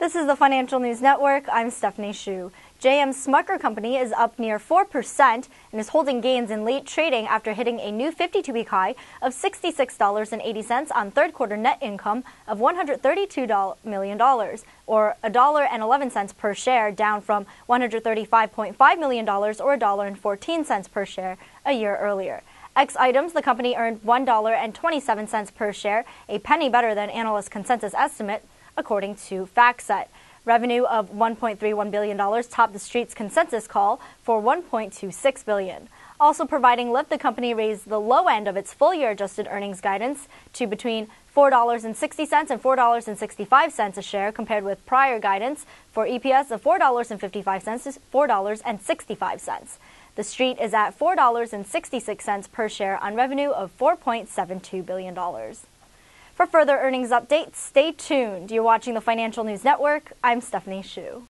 This is the Financial News Network. I'm Stephanie Shu. JM Smucker Company is up near 4% and is holding gains in late trading after hitting a new 52 week high of $66.80 on third quarter net income of $132 million, or $1.11 per share, down from $135.5 million or $1.14 per share a year earlier. Ex items, the company earned $1.27 per share, a penny better than analyst consensus estimate according to FactSet. Revenue of $1.31 billion topped the street's consensus call for 1.26 billion. Also providing lift, the company raised the low end of its full-year adjusted earnings guidance to between $4.60 and $4.65 a share, compared with prior guidance for EPS of $4.55 to $4.65. The street is at $4.66 per share on revenue of $4.72 billion. For further earnings updates, stay tuned. You're watching the Financial News Network. I'm Stephanie Shu.